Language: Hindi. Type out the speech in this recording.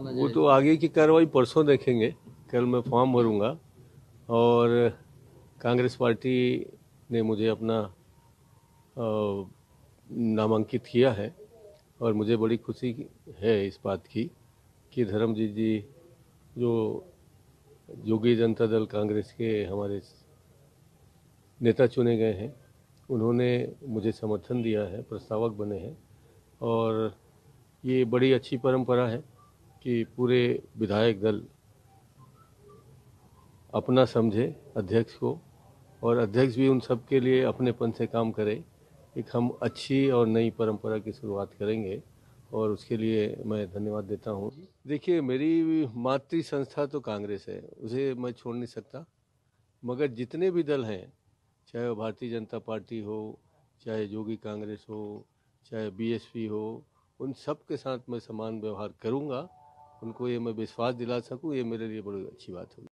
वो तो आगे की कार्रवाई परसों देखेंगे। कल मैं फॉर्म भरूँगा और कांग्रेस पार्टी ने मुझे अपना नामांकित किया है और मुझे बड़ी खुशी है इस बात की कि धर्मजीत जी जो योगी जनता दल कांग्रेस के हमारे नेता चुने गए हैं उन्होंने मुझे समर्थन दिया है प्रस्तावक बने हैं और ये बड़ी अच्छी परंपरा है। कि पूरे विधायक दल अपना समझे, अध्यक्ष को, और अध्यक्ष भी उन सब के लिए अपनेपन से काम करे। एक हम अच्छी और नई परंपरा की शुरुआत करेंगे, और उसके लिए मैं धन्यवाद देता हूँ। देखिए, मेरी मातृ संस्था तो कांग्रेस है, उसे मैं छोड़ नहीं सकता। मगर जितने भी दल हैं, चाहे वो भारतीय जनता पार्टी हो, चाहे योगी कांग्रेस हो, चाहे बीएसपी हो, उन सब के साथ मैं समान व्यवहार करूँगा। उनको ये मैं विश्वास दिला सकूँ ये मेरे लिए बड़ी अच्छी बात होगी।